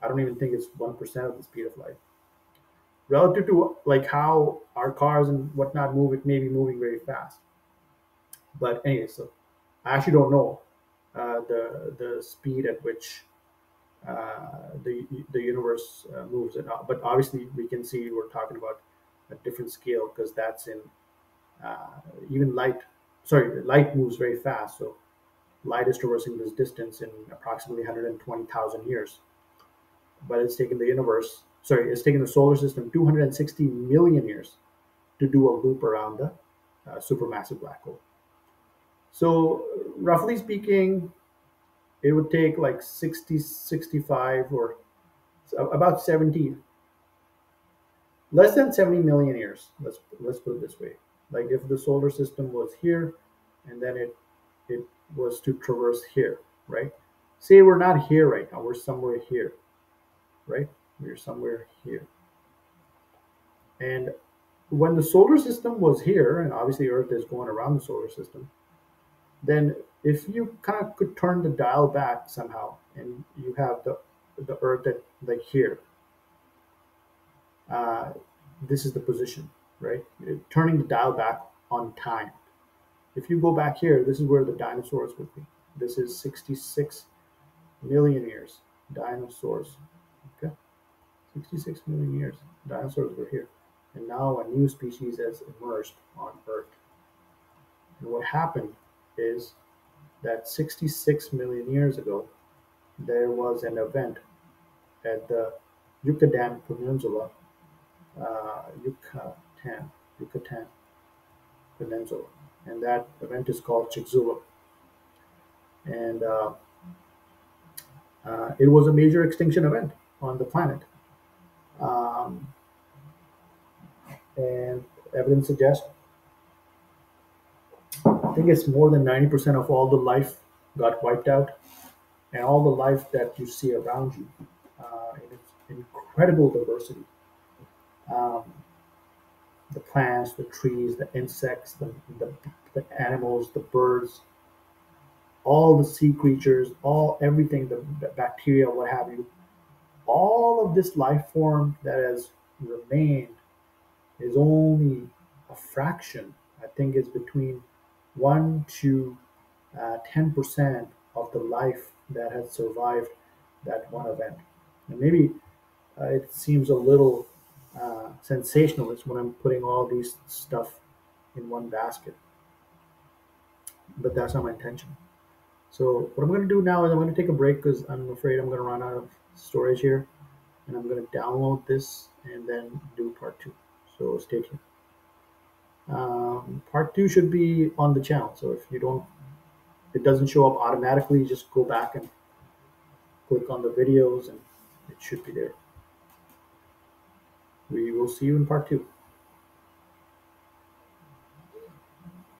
I don't even think it's 1% of the speed of light. Relative to like how our cars and whatnot move, it may be moving very fast. But anyway, so I actually don't know uh, the the speed at which the the universe uh, moves up. But obviously, we can see we're talking about a different scale because that's in uh, even light. Sorry, light moves very fast, so light is traversing this distance in approximately 120,000 years. But it's taken the universe, sorry, it's taken the solar system 260 million years to do a loop around the uh, supermassive black hole. So, roughly speaking, it would take like 60 65 or about 70 less than 70 million years. Let's let's put it this way. Like if the solar system was here and then it it was to traverse here right? Say we're not here right now we're somewhere here right? We're somewhere here. And when the solar system was here and obviously earth is going around the solar system then if you kind of could turn the dial back somehow and you have the the earth that like here uh, this is the position right? Turning the dial back on time. If you go back here this is where the dinosaurs would be. This is 66 million years. Dinosaurs okay? 66 million years. Dinosaurs were here. And now a new species has emerged on earth. And what happened is that 66 million years ago, there was an event at the Yucatan Peninsula, uh, Yucatan, Yucatan Peninsula, and that event is called Chicxulub. And uh, uh, it was a major extinction event on the planet. Um, and evidence suggests think it's more than 90% of all the life got wiped out and all the life that you see around you uh, incredible diversity. Um, the plants, the trees, the insects, the, the, the animals, the birds, all the sea creatures, all everything, the, the bacteria, what have you, all of this life form that has remained is only a fraction. I think is between 1 to uh, 10% of the life that has survived that one event. And maybe uh, it seems a little uh, sensationalist when I'm putting all these stuff in one basket. But that's not my intention. So what I'm going to do now is I'm going to take a break because I'm afraid I'm going to run out of storage here. And I'm going to download this and then do part two. So stay tuned. Um, part two should be on the channel. So if you don't, it doesn't show up automatically, just go back and click on the videos and it should be there. We will see you in part two.